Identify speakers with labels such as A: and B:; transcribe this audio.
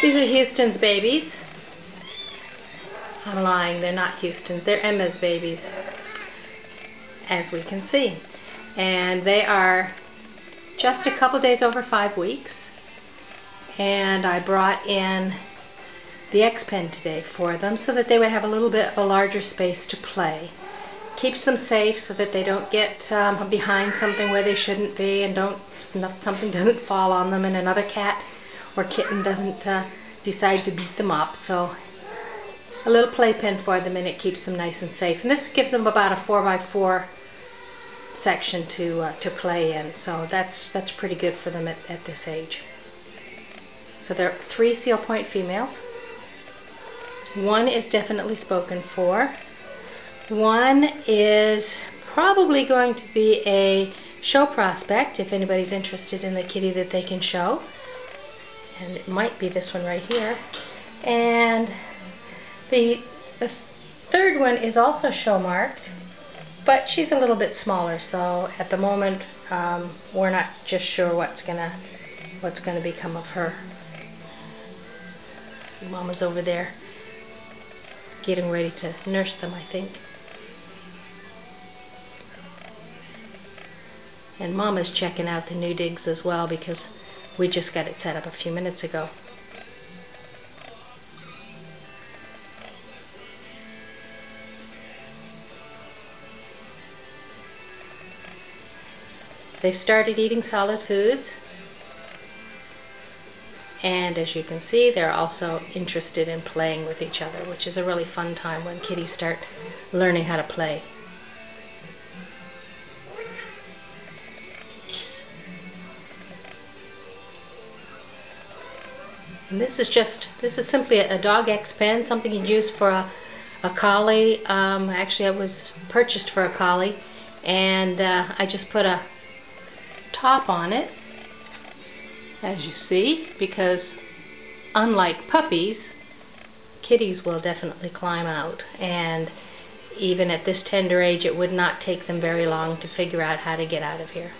A: These are Houston's babies. I'm lying, they're not Houston's, they're Emma's babies, as we can see. And they are just a couple days over five weeks. And I brought in the X-Pen today for them so that they would have a little bit of a larger space to play. Keeps them safe so that they don't get um, behind something where they shouldn't be and don't something doesn't fall on them and another cat or kitten doesn't uh, decide to beat them up. So a little playpen for them and it keeps them nice and safe. And this gives them about a 4x4 section to uh, to play in. So that's that's pretty good for them at, at this age. So there are three seal point females. One is definitely spoken for. One is probably going to be a show prospect if anybody's interested in the kitty that they can show. And it might be this one right here. And the, the third one is also show marked, but she's a little bit smaller. So at the moment, um, we're not just sure what's gonna what's gonna become of her. See, Mama's over there getting ready to nurse them, I think. And Mama's checking out the new digs as well because we just got it set up a few minutes ago. They started eating solid foods and as you can see, they're also interested in playing with each other, which is a really fun time when kitties start learning how to play. And this is just, this is simply a dog X pen, something you'd use for a, a collie. Um, actually, it was purchased for a collie, and uh, I just put a top on it as you see, because unlike puppies, kitties will definitely climb out. And even at this tender age, it would not take them very long to figure out how to get out of here.